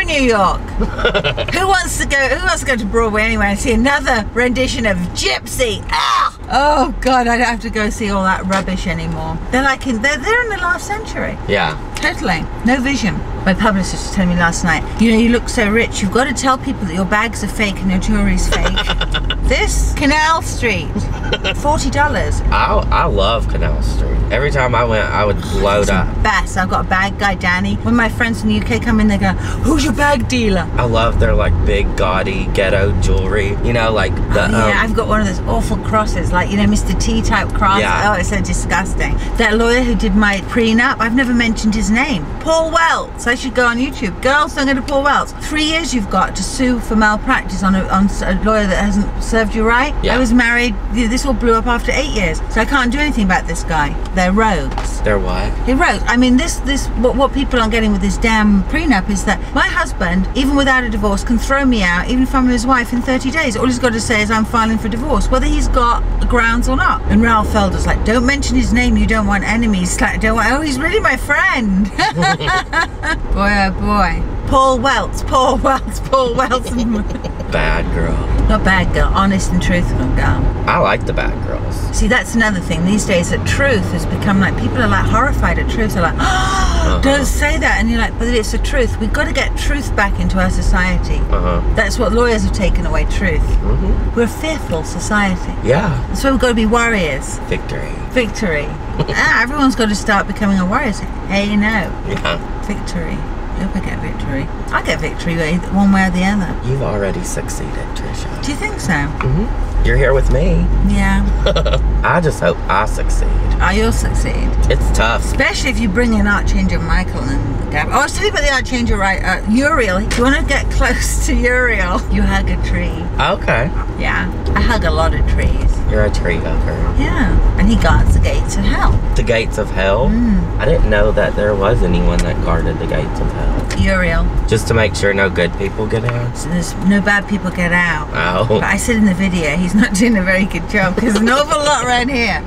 in New York. who wants to go? Who wants to go to Broadway anyway and see another rendition of Gypsy? Ah! Oh God, I don't have to go see all that rubbish anymore. They're like in they're, they're in the last century. Yeah. Totally. No vision. My publicist was telling me last night, you know, you look so rich, you've got to tell people that your bags are fake and your jewelry's fake. this, Canal Street, $40. I, I love Canal Street. Every time I went, I would load up. Best. I've got a bag guy, Danny. When my friends from the UK come in, they go, who's your bag dealer? I love their like big gaudy ghetto jewelry. You know, like the Oh, yeah, um, I've got one of those awful crosses, like, you know, Mr. T type cross. Yeah. Oh, it's so disgusting. That lawyer who did my prenup, I've never mentioned his name. Paul Welts. I should go on YouTube. Girls, don't go to Paul Welts. Three years you've got to sue for malpractice on a, on a lawyer that hasn't served you right. Yeah. I was married, this all blew up after eight years. So I can't do anything about this guy. They're rogues. they're what? He wrote, I mean, this, this, what, what people aren't getting with this damn prenup is that my husband, even without a divorce, can throw me out, even if I'm his wife, in 30 days. All he's got to say is I'm filing for divorce, whether he's got grounds or not. And Ralph Felder's like, don't mention his name, you don't want enemies. Like, don't want, oh, he's really my friend. boy, oh boy. Paul Welts, Paul Welts, Paul Welts. Bad girl. Not bad girl, honest and truthful girl. I like the bad girls. See, that's another thing. These days, that truth has become like people are like horrified at truth. They're like, oh, don't say that. And you're like, but it's the truth. We've got to get truth back into our society. Uh huh. That's what lawyers have taken away truth. hmm We're a fearful society. Yeah. That's why we've got to be warriors. Victory. Victory. ah, everyone's got to start becoming a warrior. Hey, no. Yeah. Victory. Hope I get victory. I get victory either- one way or the other. You've already succeeded, Tricia. Do you think so? hmm You're here with me. Yeah. I just hope I succeed. I you'll succeed. It's tough. Especially if you bring in Archangel Michael and Gab. Oh, I was telling you about the Archangel, right? Uh, Uriel. If you want to get close to Uriel, you hug a tree. Okay. Yeah. I hug a lot of trees. You're a tree hugger. Yeah. And he guards the gates of hell. The gates of hell? Mm. I didn't know that there was anyone that guarded the gates of hell. Uriel. Just to make sure no good people get in. So there's no bad people get out. Oh. But. I said in the video, he's not doing a very good job because there's an awful lot around here.